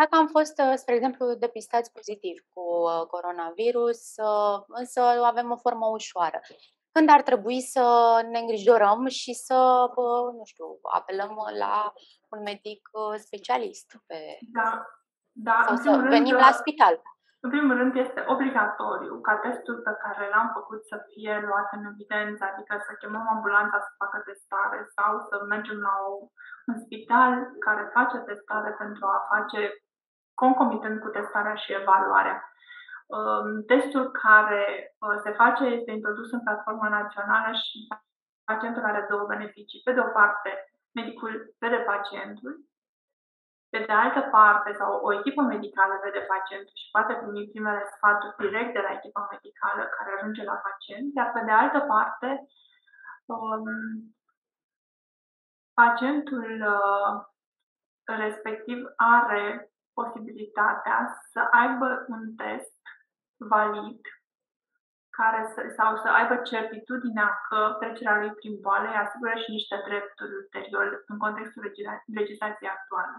Dacă am fost, uh, spre exemplu, depistați pozitiv cu uh, coronavirus, uh, însă avem o formă ușoară, când ar trebui să ne îngrijorăm și să, nu știu, apelăm la un medic specialist. Pe... Da, da. Sau să rând, venim la spital. În primul rând, este obligatoriu ca testul pe care l-am făcut să fie luat în evidență, adică să chemăm ambulanța să facă testare sau să mergem la o, un spital care face testare pentru a face concomitent cu testarea și evaluarea. Um, testul care uh, se face este introdus în platforma națională și pacientul are două beneficii. Pe de o parte, medicul vede pacientul pe de altă parte, sau o echipă medicală vede pacientul și poate primi primele sfaturi direct de la echipa medicală care ajunge la pacient, iar pe de altă parte, um, pacientul uh, respectiv are posibilitatea să aibă un test valid care să, sau să aibă certitudinea că trecerea lui prin boală îi asigură și niște drepturi ulterior în contextul legislației actuale.